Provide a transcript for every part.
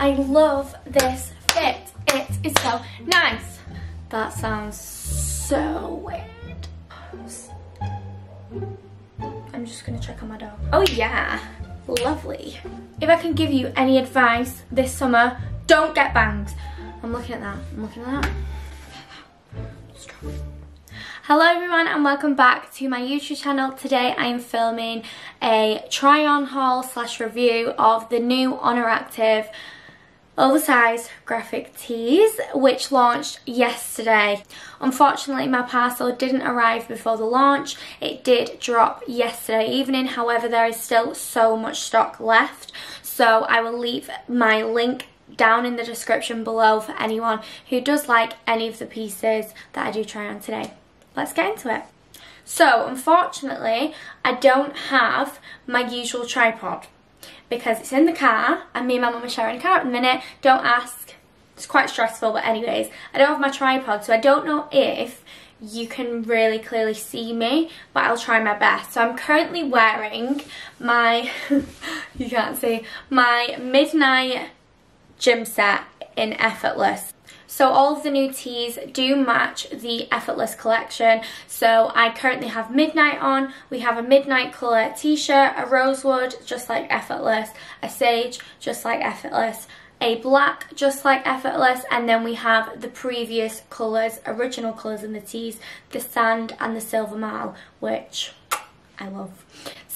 I love this fit. It is so nice. That sounds so weird. I'm just gonna check on my dog. Oh yeah, lovely. If I can give you any advice this summer, don't get bangs. I'm looking at that, I'm looking at that. Hello everyone and welcome back to my YouTube channel. Today I am filming a try on haul slash review of the new Oner Active oversized graphic tees which launched yesterday. Unfortunately my parcel didn't arrive before the launch. It did drop yesterday evening however there is still so much stock left so I will leave my link down in the description below for anyone who does like any of the pieces that I do try on today. Let's get into it. So unfortunately I don't have my usual tripod because it's in the car and me and my mum are sharing a car at the minute. Don't ask. It's quite stressful, but anyways, I don't have my tripod, so I don't know if you can really clearly see me, but I'll try my best. So I'm currently wearing my, you can't see, my midnight gym set in Effortless. So all of the new tees do match the Effortless collection. So I currently have Midnight on. We have a Midnight colour t-shirt, a Rosewood, just like Effortless, a Sage, just like Effortless, a black just like effortless and then we have the previous colours original colours in the tees the sand and the silver marl which I love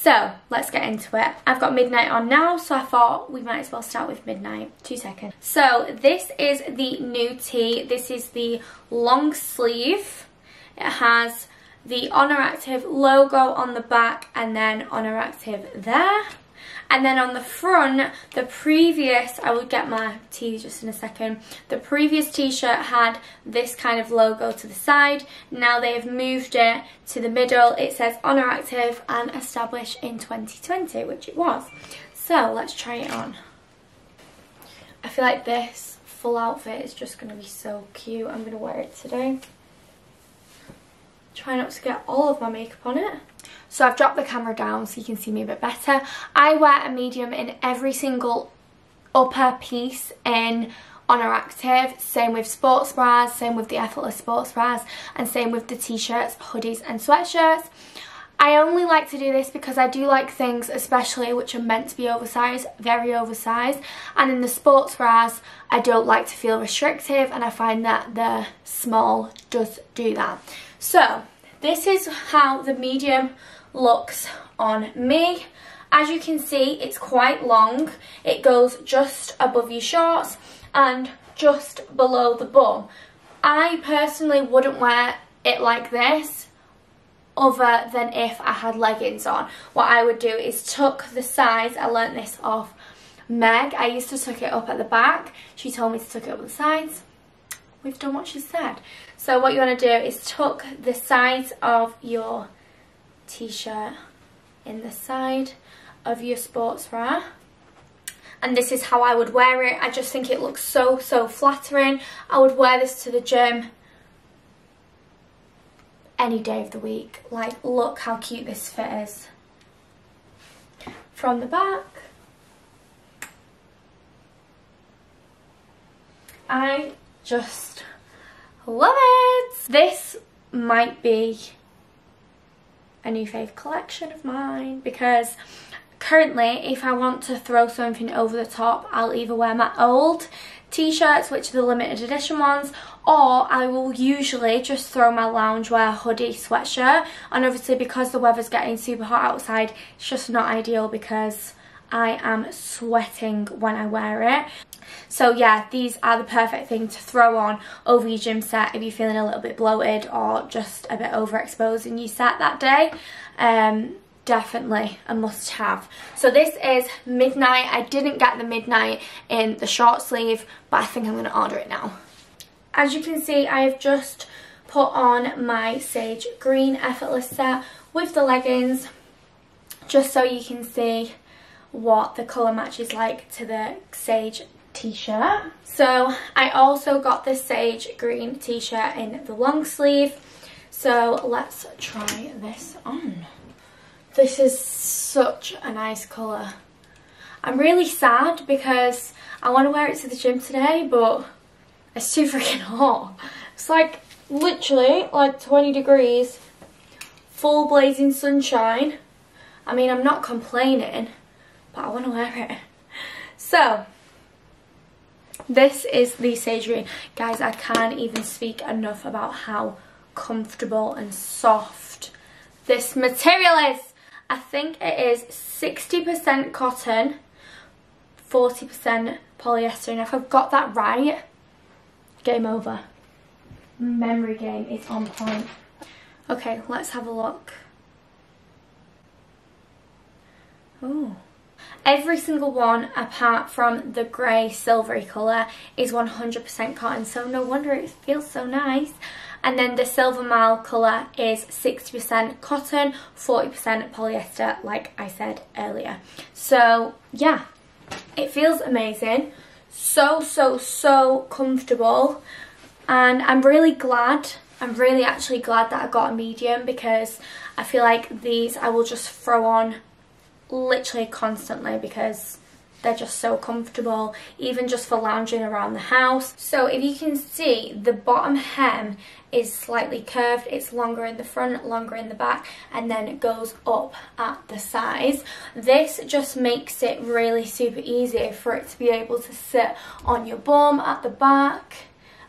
so let's get into it. I've got Midnight on now, so I thought we might as well start with Midnight. Two seconds. So this is the new tee. This is the long sleeve. It has the Oner Active logo on the back and then Oner Active there. And then on the front, the previous, I will get my tee just in a second, the previous t-shirt had this kind of logo to the side. Now they have moved it to the middle. It says Oner Active and established in 2020, which it was. So let's try it on. I feel like this full outfit is just going to be so cute. I'm going to wear it today. Try not to get all of my makeup on it. So I've dropped the camera down so you can see me a bit better. I wear a medium in every single upper piece in Oner Active, same with sports bras, same with the Effortless sports bras, and same with the t-shirts, hoodies and sweatshirts. I only like to do this because I do like things especially which are meant to be oversized, very oversized and in the sports bras I don't like to feel restrictive and I find that the small does do that. So this is how the medium looks on me. As you can see, it's quite long. It goes just above your shorts and just below the bum. I personally wouldn't wear it like this other than if I had leggings on. What I would do is tuck the sides. I learnt this off Meg. I used to tuck it up at the back. She told me to tuck it up the sides. We've done what she said. So what you want to do is tuck the sides of your t-shirt in the side of your sports bra and this is how I would wear it. I just think it looks so, so flattering. I would wear this to the gym any day of the week. Like, look how cute this fit is. From the back. I just love it. This might be a new fave collection of mine because currently if I want to throw something over the top I'll either wear my old t-shirts which are the limited edition ones or I will usually just throw my loungewear hoodie sweatshirt and obviously because the weather's getting super hot outside it's just not ideal because I am sweating when I wear it. So yeah, these are the perfect thing to throw on over your gym set if you're feeling a little bit bloated or just a bit overexposed in your set that day. Um, definitely a must have. So this is Midnight. I didn't get the Midnight in the short sleeve, but I think I'm going to order it now. As you can see, I have just put on my Sage Green Effortless set with the leggings, just so you can see what the colour match is like to the Sage t-shirt. So I also got the Sage Green t-shirt in the long sleeve. So let's try this on. This is such a nice colour. I'm really sad because I want to wear it to the gym today, but it's too freaking hot. It's like literally like 20 degrees, full blazing sunshine. I mean, I'm not complaining, but I want to wear it. So, this is the Sage Green. Guys, I can't even speak enough about how comfortable and soft this material is. I think it is 60% cotton, 40% polyester. And if I've got that right, game over. Memory game is on point. Okay, let's have a look. Oh. Every single one, apart from the grey silvery colour, is 100% cotton. So no wonder it feels so nice. And then the Silver Marl colour is 60% cotton, 40% polyester, like I said earlier. So yeah, it feels amazing. So, so, so comfortable. And I'm really glad, I'm really actually glad that I got a medium because I feel like these I will just throw on literally constantly because they're just so comfortable, even just for lounging around the house. So if you can see, the bottom hem is slightly curved. It's longer in the front, longer in the back, and then it goes up at the sides. This just makes it really super easy for it to be able to sit on your bum at the back,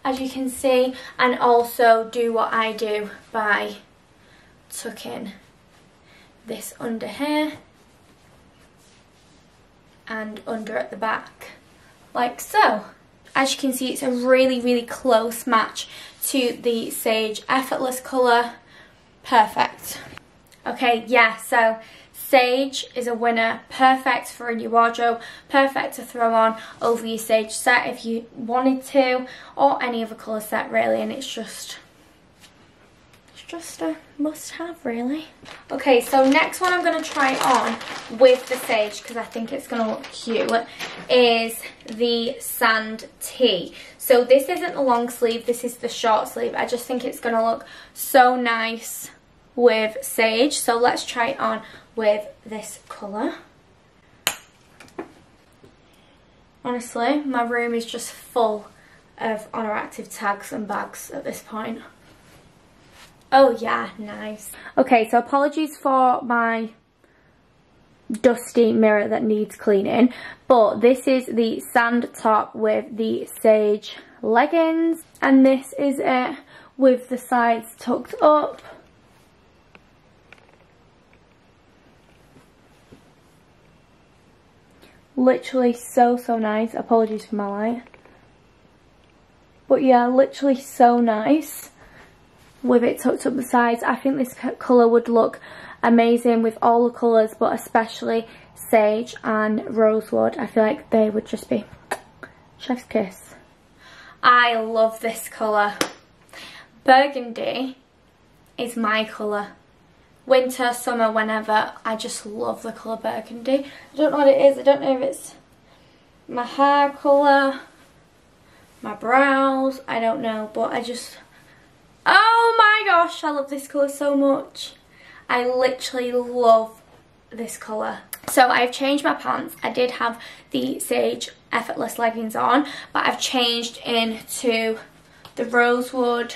as you can see, and also do what I do by tucking this under here and under at the back like so. As you can see it's a really really close match to the Sage Effortless colour. Perfect. Okay yeah so Sage is a winner, perfect for a new wardrobe, perfect to throw on over your Sage set if you wanted to, or any other colour set really, and it's just just a must have really. Okay, so next one I'm going to try on with the Sage because I think it's going to look cute is the Sand Tee. So this isn't the long sleeve, this is the short sleeve. I just think it's going to look so nice with Sage. So let's try it on with this colour. Honestly, my room is just full of Oner Active tags and bags at this point. Oh yeah, nice. Okay, so apologies for my dusty mirror that needs cleaning. But this is the sand top with the sage leggings. And this is it with the sides tucked up. Literally so, so nice. Apologies for my light. But yeah, literally so nice with it tucked up the sides. I think this colour would look amazing with all the colours, but especially sage and rosewood. I feel like they would just be chef's kiss. I love this colour. Burgundy is my colour. Winter, summer, whenever, I just love the colour burgundy. I don't know what it is, I don't know if it's my hair colour, my brows, I don't know, but I just gosh, I love this colour so much. I literally love this colour. So I've changed my pants. I did have the Sage Effortless leggings on, but I've changed into the Rosewood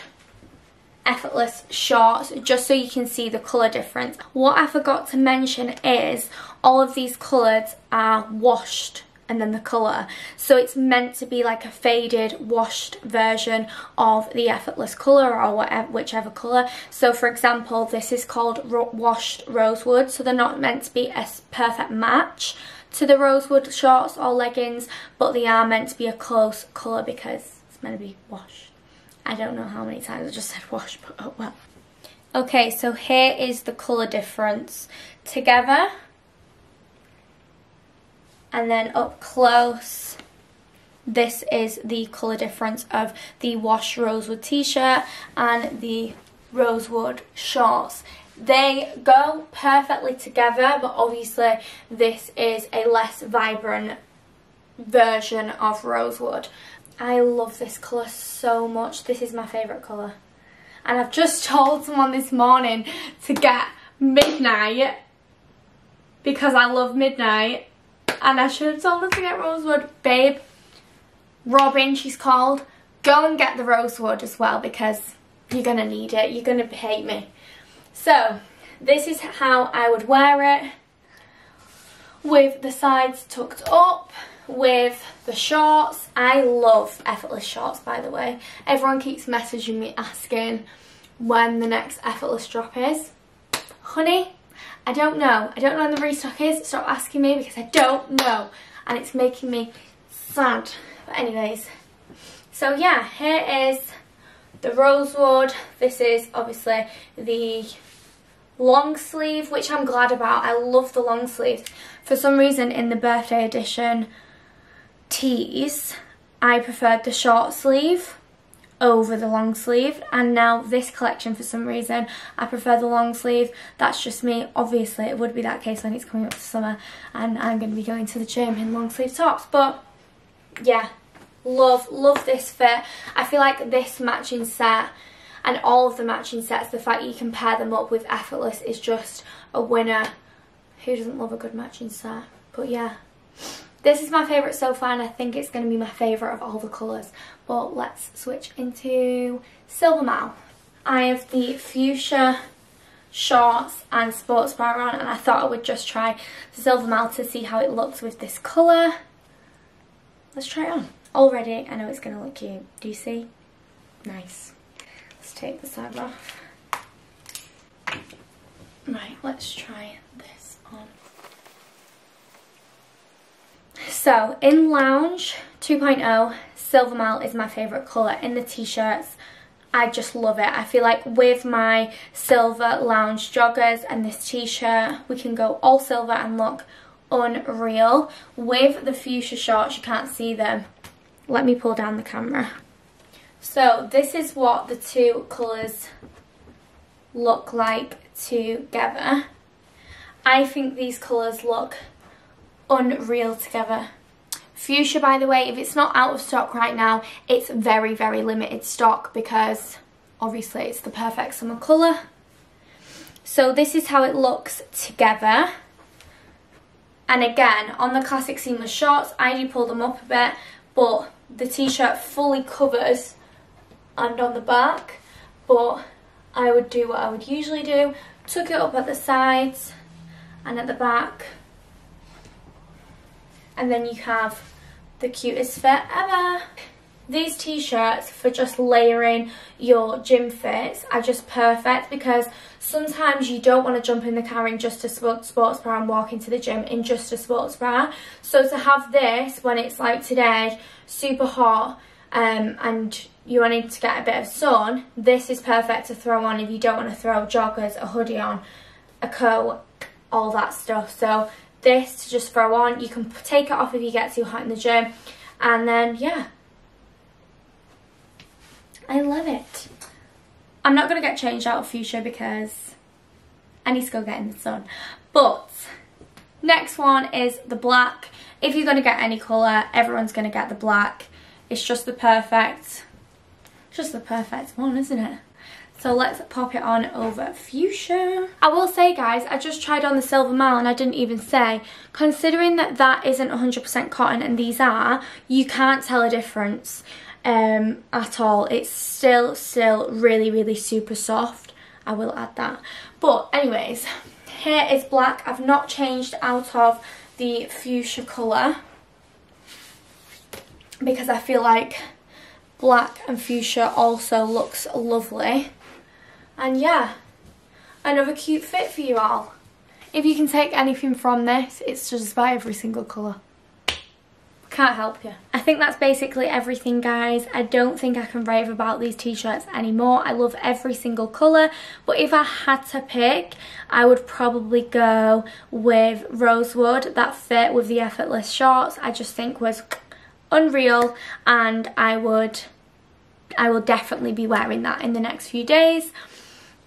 Effortless shorts just so you can see the colour difference. What I forgot to mention is all of these colours are washed and then the colour. So it's meant to be like a faded, washed version of the effortless colour or whatever, whichever colour. So for example, this is called ro washed rosewood. So they're not meant to be a perfect match to the rosewood shorts or leggings, but they are meant to be a close colour because it's meant to be washed. I don't know how many times I just said wash, but oh well. Okay, so here is the colour difference. Together, and then up close this is the colour difference of the wash rosewood t-shirt and the rosewood shorts. They go perfectly together but obviously this is a less vibrant version of rosewood. I love this colour so much. This is my favourite colour. And I've just told someone this morning to get midnight because I love midnight and I should have told her to get rosewood. Babe, Robin she's called, go and get the rosewood as well because you're going to need it. You're going to hate me. So, this is how I would wear it with the sides tucked up with the shorts. I love effortless shorts by the way. Everyone keeps messaging me asking when the next effortless drop is. Honey, I don't know. I don't know when the restock is. Stop asking me because I don't know. And it's making me sad. But anyways. So yeah, here is the rosewood. This is obviously the long sleeve, which I'm glad about. I love the long sleeves. For some reason in the birthday edition tees, I preferred the short sleeve over the long sleeve and now this collection for some reason I prefer the long sleeve. That's just me. Obviously it would be that case when it's coming up to summer and I'm going to be going to the gym in long sleeve tops but yeah. Love love this fit. I feel like this matching set and all of the matching sets the fact you can pair them up with effortless is just a winner. Who doesn't love a good matching set? But yeah this is my favourite so far and I think it's going to be my favourite of all the colours. But let's switch into Silver Marl. I have the fuchsia shorts and sports bra on and I thought I would just try the Silver Marl to see how it looks with this colour. Let's try it on. Already I know it's going to look cute. Do you see? Nice. Let's take the side off. Right, let's try this on. So in Lounge 2.0, Silver Marl is my favourite colour. In the t-shirts, I just love it. I feel like with my silver lounge joggers and this t-shirt, we can go all silver and look unreal. With the fuchsia shorts, you can't see them. Let me pull down the camera. So this is what the two colours look like together. I think these colours look unreal together. Fuchsia, by the way, if it's not out of stock right now, it's very, very limited stock because obviously it's the perfect summer colour. So this is how it looks together. And again, on the classic seamless shorts, I do pull them up a bit, but the t-shirt fully covers and on the back. But I would do what I would usually do, tuck it up at the sides and at the back and then you have the cutest fit ever. These t-shirts for just layering your gym fits are just perfect because sometimes you don't want to jump in the car in just a sports bra and walk into the gym in just a sports bra. So to have this when it's like today, super hot um, and you wanting to get a bit of sun, this is perfect to throw on if you don't want to throw joggers, a hoodie on, a coat, all that stuff. So this to just throw on. You can take it off if you get too hot in the gym. And then, yeah. I love it. I'm not going to get changed out of fuchsia because I need to go get in the sun. But next one is the black. If you're going to get any colour, everyone's going to get the black. It's just the perfect, just the perfect one, isn't it? So let's pop it on over fuchsia. I will say guys, I just tried on the Silver Marl and I didn't even say, considering that that isn't 100% cotton and these are, you can't tell a difference um, at all. It's still, still really, really super soft. I will add that. But anyways, here is black. I've not changed out of the fuchsia colour because I feel like black and fuchsia also looks lovely. And yeah, another cute fit for you all. If you can take anything from this, it's just buy every single colour. Can't help you. I think that's basically everything guys. I don't think I can rave about these t-shirts anymore. I love every single colour. But if I had to pick, I would probably go with Rosewood. That fit with the effortless shorts I just think was unreal. And I would, I will definitely be wearing that in the next few days.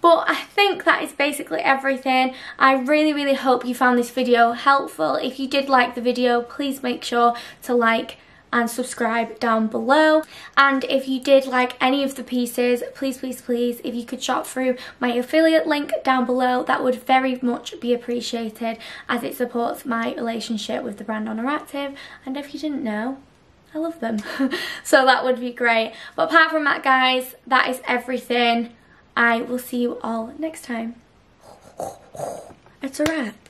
But I think that is basically everything. I really, really hope you found this video helpful. If you did like the video, please make sure to like and subscribe down below. And if you did like any of the pieces, please, please, please, if you could shop through my affiliate link down below, that would very much be appreciated as it supports my relationship with the brand Oneractive. And if you didn't know, I love them. so that would be great. But apart from that, guys, that is everything. I will see you all next time. It's a wrap.